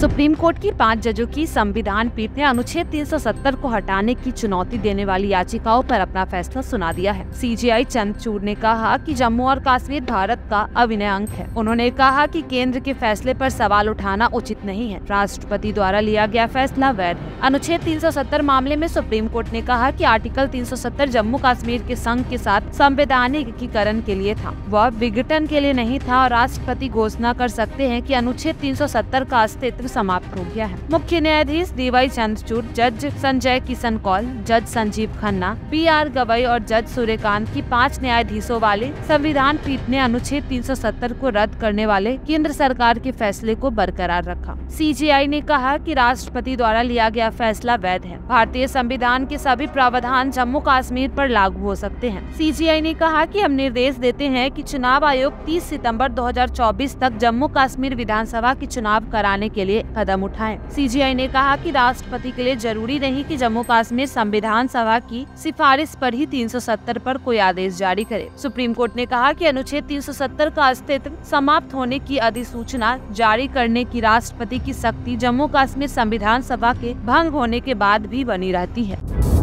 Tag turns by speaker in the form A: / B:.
A: Supreme court की पाँच जजों की संविधान पीठ ने अनुच्छेद 370 को हटाने की चुनौती देने वाली याचिकाओं पर अपना फैसला सुना दिया है। सीजीआई चंद्रचूड़ ने कहा कि जम्मू और कश्मीर भारत का अभिनय अंग है। उन्होंने कहा कि केंद्र के फैसले पर सवाल उठाना उचित नहीं है। राष्ट्रपति द्वारा लिया गया फैसला वैध है। अनुच्छेद 370 मामले में सुप्रीम कोर्ट ने कहा कि आर्टिकल 370 जम्मू कश्मीर के संघ के साथ संवैधानिकीकरण के लिए था। वह विघटन के लिए नहीं था और राष्ट्रपति घोषणा कर सकते हैं कि अनुच्छेद 370 का अस्तित्व समाप्त हो गया है। मुख्य न्यायाधीश डीवाई चंद्रचूड़, जज संजय किशन कौल, जज संजीव खन्ना बी आर गवई और जज सूर्यकांत की पाँच न्यायाधीशों वाले संविधान पीठ ने अनुच्छेद 370 को रद्द करने वाले केंद्र सरकार के फैसले को बरकरार रखा। सीजीआई ने कहा कि राष्ट्रपति द्वारा लिया गया फैसला वैध है। भारतीय संविधान के सभी प्रावधान जम्मू कश्मीर पर लागू हो सकते हैं। सीजीआई ने कहा कि हम निर्देश देते हैं कि चुनाव आयोग 30 सितंबर 2024 तक जम्मू कश्मीर विधानसभा के चुनाव कराने के लिए कदम उठाए। सीजीआई ने कहा कि राष्ट्रपति के लिए ज़रूरी नहीं कि जम्मू काश्मीर संविधान सभा की सिफारिश पर ही 370 पर कोई आदेश जारी करे। सुप्रीम कोर्ट ने कहा कि अनुच्छेद 370 का अस्तित्व समाप्त होने की अधिसूचना जारी करने की राष्ट्रपति की शक्ति जम्मू कश्मीर संविधान सभा के भंग होने के बाद भी बनी रहती है।